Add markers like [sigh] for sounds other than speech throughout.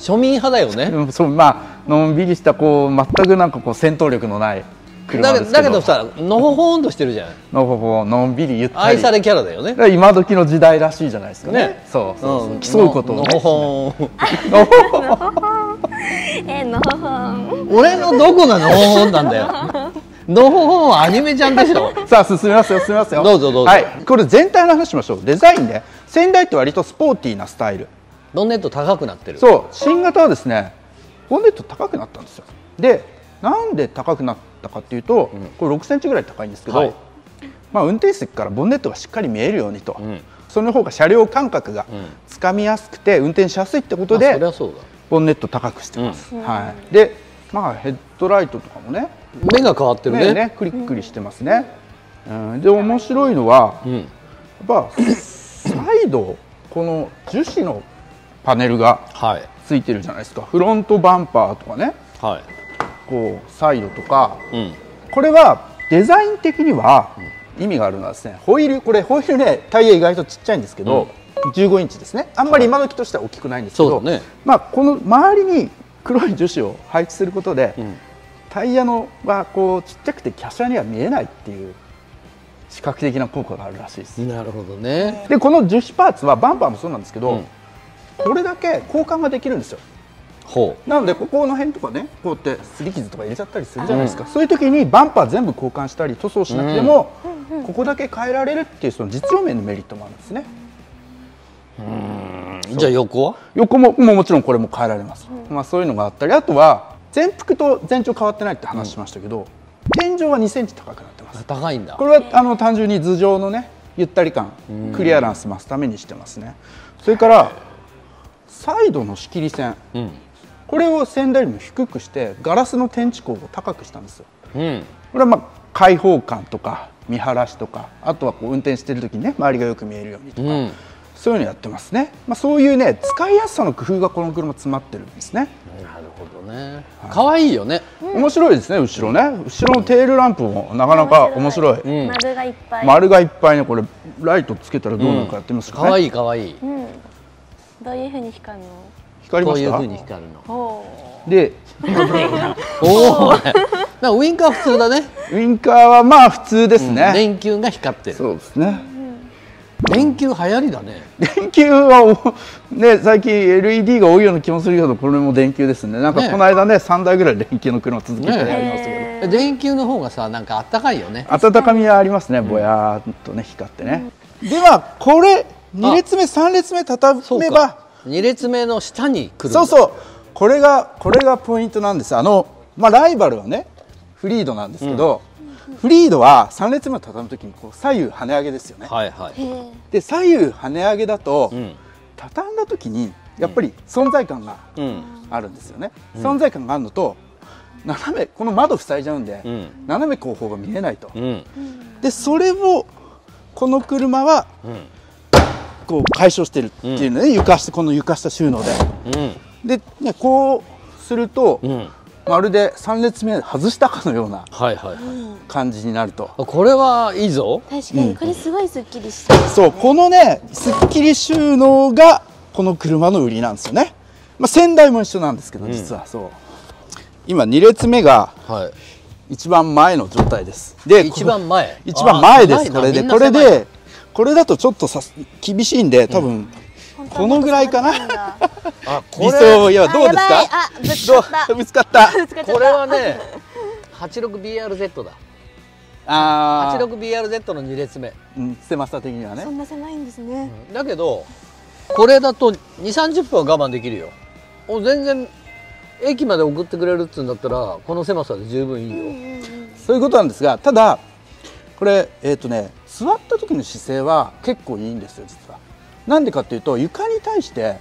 庶民派だよね。うんそうまあのんびりしたこう全くなんかこう戦闘力のない車だけですけどだけどさのほほんとしてるじゃんのほほのんびりゆったり愛されキャラだよね。今時の時代らしいじゃないですかね。ね。そうそうそう、ん。競うことを、のね、ほほん。えのほほ [laughs] ん。俺のどこがのほほんなんだよ。のほほんはアニメちゃんでしょ。[laughs] さあ進みますよ進みますよ。どうぞどうぞ。はい。これ全体の話しましょう。デザインね。先代って割とスポーティーなスタイルボンネット高くなってる。そう新型はですねボンネット高くなったんですよ。でなんで高くなったかっていうと、これ6センチぐらい高いんですけど、はい。まあ、運転席からボンネットがしっかり見えるようにと、ん。その方が車両感覚がつかみやすくて運転しやすいってことで、あそりゃそうだ。ボンネット高くしてます、はい、で、まあ、ヘッドライトとかもね目が変わってるね。ねねクリックリしてますね、うん、で面白いのは、うん。やっぱサイドこの樹脂のパネルがはい。ついてるじゃないですか。フロントバンパーとかね。はい。こうサイドとか。うん。これはデザイン的には意味があるのはですねホイールこれホイールねタイヤ意外とちっちゃいんですけど、15インチですね。あんまり今時としては大きくないんですけど、そうだね。まあ、この周りに黒い樹脂を配置することで、ん。タイヤのはこうちっちゃくて華奢には見えないっていう視覚的な効果があるらしいです。なるほどね。でこの樹脂パーツはバンパーもそうなんですけど、うんこれだけ交換ができるんですよ。ほなのでここの辺とかねこうやって擦り傷とか入れちゃったりするじゃないですか、そういう時にバンパー全部交換したり塗装しなくても、ここだけ変えられるっていうその実用面のメリットもあるんですね。うじゃあ横は？横ももちろんこれも変えられます、まあ、そういうのがあったりあとは前幅と全長変わってないって話しましたけど、天井は2センチ高くなってます。高いんだ。これはあの単純に頭上のねゆったり感クリアランス増すためにしてますね。それからサイドの仕切り線。うん。これを先代よりも低くしてガラスの天地高を高くしたんですよ。うん。これはまあ開放感とか見晴らしとかあとはこう運転してる時にね周りがよく見えるようにとか、うん。そういうのやってますね、まあ、そういうね使いやすさの工夫がこの車詰まってるんですね、なるほどね。可愛いよね。面白いですね後ろね。後ろのテールランプもなかなか面白い、うん。丸がいっぱい、丸がいっぱいねこれライトつけたらどうなるかやってみますかね、可愛い可愛い。うん、どういう風に光るの？こういう光りますか？風に光るの？ほで [laughs] おおなんかウインカー普通だね。ウインカーはまあ普通ですね、電球が光ってる。そうですね。電球流行りだね。電球はおね最近 LED が多いような気もするけどこれも電球ですね。なんかねこの間ね3台ぐらい電球の車続けて。やりましたけど、へ電球の方がさなんかあったかいよね。温かみはありますね。ぼやーっとね光ってね、ではこれ2列目3列目畳そうめばか。2列目の下に来るそうそう。これがこれがポイントなんです。あの、まあ、ライバルはねフリードなんですけど、フリードは3列目を畳む時にこう左右跳ね上げですよね、はいはい。で左右跳ね上げだと、うん。畳んだ時にやっぱり存在感がうん。あるんですよね、存在感があるのと斜めこの窓塞いじゃうんで、うん。斜め後方が見えないと、うん。でそれをこの車はうんこう解消してるっていうのね、床下この床下収納で。うん。で、ね、こうすると、うん。まるで3列目外したかのようなはいはいはい。感じになると。あこれはいいぞ。確かにこれすごいスッキリしてる、そうこのねすっきり収納がこの車の売りなんですよね、まあ、先代も一緒なんですけど実はそう、今2列目がはい。一番前の状態です。で一番前。一番前ですこれで。これでこれだとちょっとさ厳しいんで多分、このぐらいかな？あこ理れ想いやどうですか？あぶつかった。どうぶつかった。これはね 86BRZ だ。あー。86BRZ の2列目。うん狭さ的にはね。そんな狭いんですね、だけどこれだと2 3 0分は我慢できるよ。お全然駅まで送ってくれるっつうんだったらこの狭さで十分いいよ、そういうことなんですがただこれえっ、とね座った時の姿勢は結構いいんですよ実は。なんでかっていうと床に対して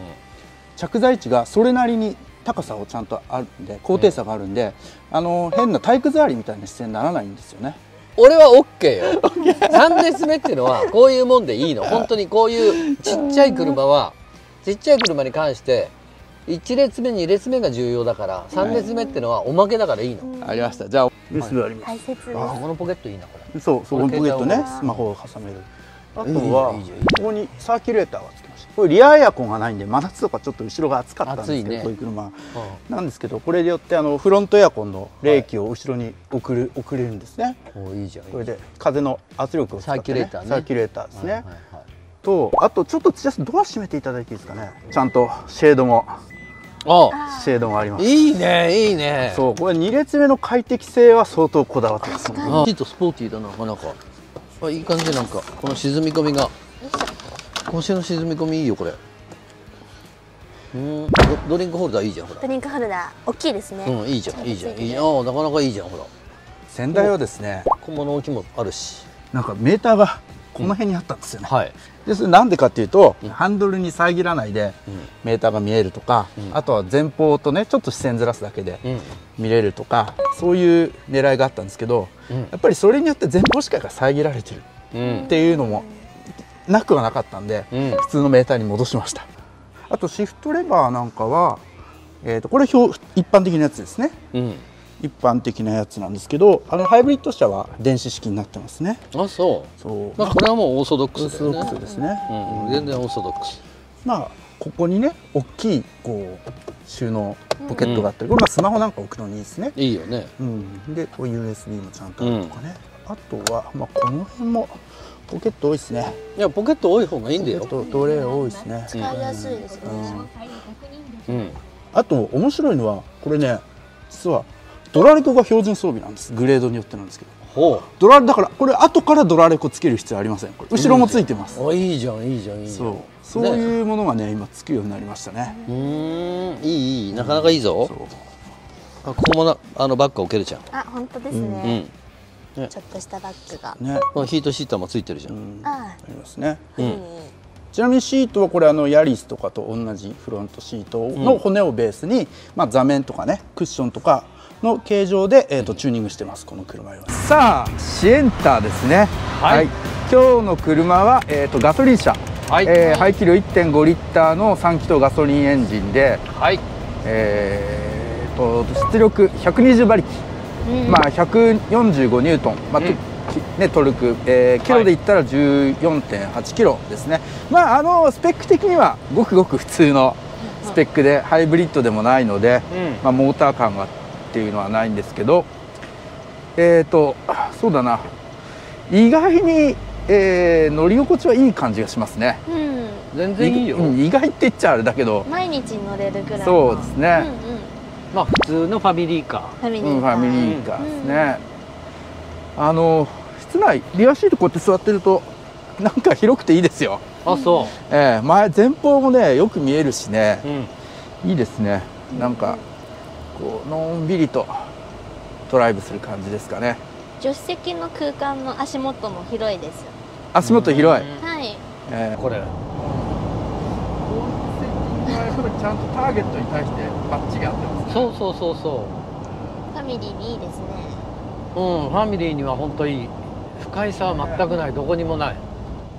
着座位置がそれなりに高さをちゃんとあるんで高低差があるんで、あの変な体育座りみたいな姿勢にならないんですよね。俺は OK よ。3列目っていうのはこういうもんでいいの。本当にこういうちっちゃい車はちっちゃい車に関して1列目2列目が重要だから3列目っていうのはおまけだからいいの、ありました。じゃあ USB あります、大切です、あこのポケットいいなこれ。そうそうこれポケットね。スマホを挟める。あとはここにサーキュレーターがつきました。これリアエアコンがないんで真夏とかちょっと後ろが暑かったんですけど、ね。こういう車。うん。なんですけどこれによってあのフロントエアコンの冷気を後ろに送る、送れるんですね。おいいじゃんこれで風の圧力を使って、ね、サーキュレーターね。サーキュレーターですね、はいはいはい。とあとちょっと土屋さんドア閉めていただいていいですかね。ちゃんとシェードも。あシェードもあります。いいねいいね。そうこれ2列目の快適性は相当こだわってますシートスポーティーだななかなか。あいい感じなんか。この沈み込みが。腰の沈み込みいいよこれ。うん。ドドリンクホルダーいいじゃんほら。ドリンクホルダー。大きいですね。うんいいじゃんいいじゃん。いいいじゃん。ああなかなかいいじゃんほら。先代はですね小物置きもあるし。なんかメーターがこの辺にあったんですよね、はい。でそれなんでかっていうと、うん。ハンドルに遮らないでうん。メーターが見えるとか、うん。あとは前方とねちょっと視線ずらすだけでうん。見れるとかそういう狙いがあったんですけどうん。やっぱりそれによって前方視界が遮られてるうん。っていうのもなくはなかったんで、うん。普通のメーターに戻しました。あとシフトレバーなんかは、えー、とこれ表一般的なやつですね。うん一般的なやつなんですけどあのハイブリッド車は電子式になってますね。あそう。そう。まあこれはもうオーソドックオーソドックスですね、うん。全然オーソドックス。まあここにね大きいこう収納ポケットがあったり、これまあスマホなんか置くのにいいですね、いいよね。うん、でこう USB もちゃんとあるとかね、あとは、まあ、この辺もポケット多いですね。いやポケット多い方がいいんだよ。トレー多いですね、使いやすいですね。うん。あと面白いのはこれね実はドラレコが標準装備なんです。グレードによってなんですけど。ほドラだからこれ後からドラレコつける必要ありません。これ後ろもついてます、うあいいじゃんいいじゃんいいじゃん。そう。そういうものがね今つくようになりましたね、うーんいいいい。なかなかいいぞ。そう。あここもなあのバッグ置けるじゃん。あ、本当ですうね。ん。ちょっとしたバッグが。ね、このヒートシーターもついてるじゃうん。ん、あ。ありますね。うん。うん。ちなみにシートはこれあのヤリスとかと同じフロントシートの骨をベースに、まあ、座面とかねクッションとかの形状で、えー、とチューニングしてますこの車はさあシエンターですね。はい。今日の車は、えー、とガソリン車、はい。えー排気量1.5リッターの3気筒ガソリンエンジンで、はい。えー、と出力120馬力、うん。まあ、145ニュートン、まあとうん。きね、トルク、えーキロで言ったら14.8キロですね、まあ、あのスペック的にはごくごく普通のスペックでハイブリッドでもないので、うん。まあ、モーター感がっていうのはないんですけどえっ、とそうだな。意外に、えー乗り心地はいい感じがしますね。うん。全然いいよ。うん意外って言っちゃあれだけど。毎日乗れるぐらいの。そうですね。うんうん。まあ普通のファミリーカファミリうん、ー。カー。ファミリーカーですね、あの室内リアシートこうやって座ってるとなんか広くていいですよ、ーあそええ前前方もねよく見えるしね。う、うん。いいですね。なんかこうのんびりとドライブする感じですかね。助手席の空間の足元も広いです。足元広い、うん。はい。ええこれ。やっぱりちゃんとターゲットに対してバッチリ合ってますそうそうそうそファミリーにいいですね。ううんファミリーには本当いい不快さは全くない。どこにもない